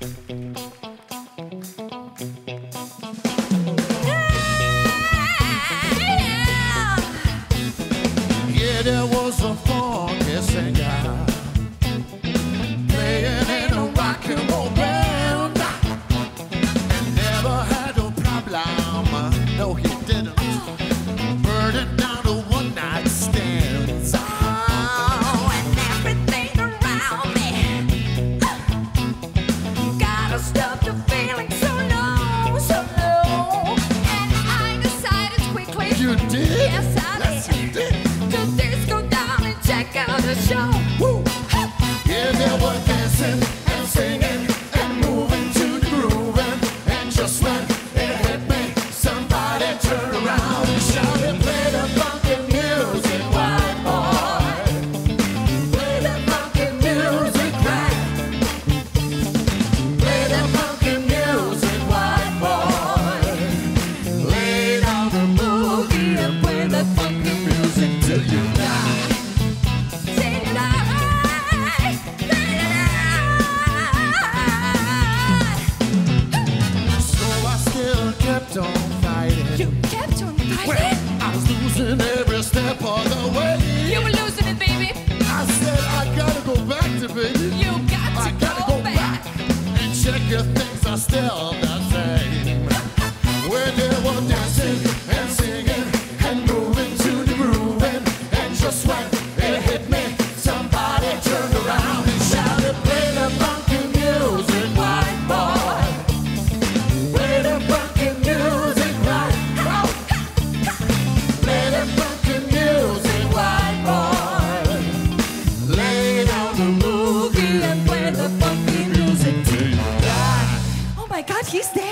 Yeah, there was a funky singer. Saturdays, go down and check out the show. Woo! Hey! Yeah, there was. still kept on fighting. You kept on fighting? Well, I was losing every step of the way. You were losing it, baby. I said, I gotta go back to baby. You got to I gotta go, go back. back. and check if things are still the God, He's there.